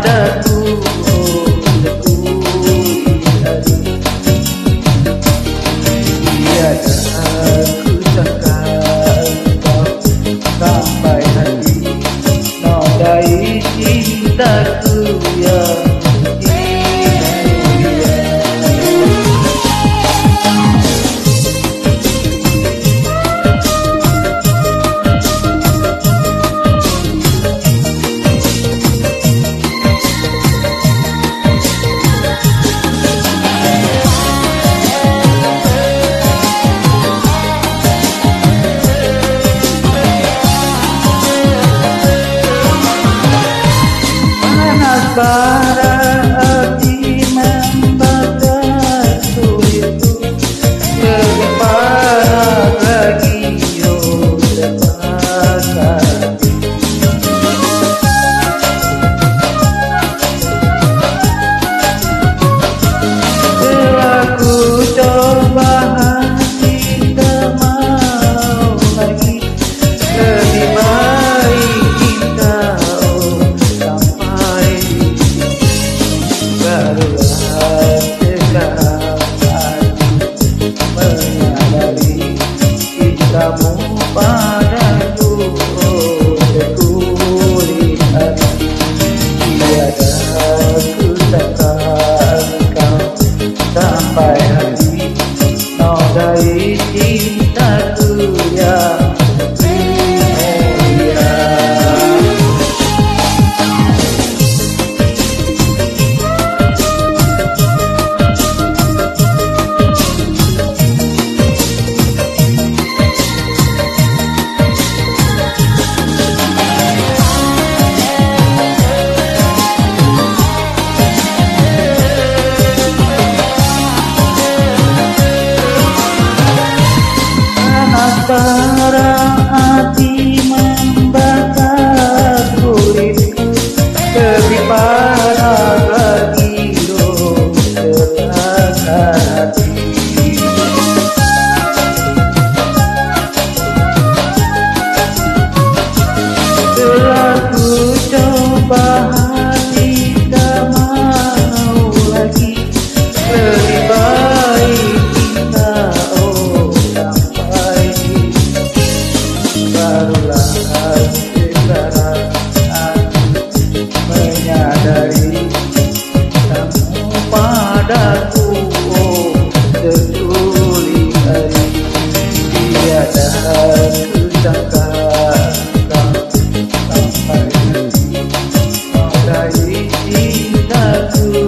आदत I. Hans. to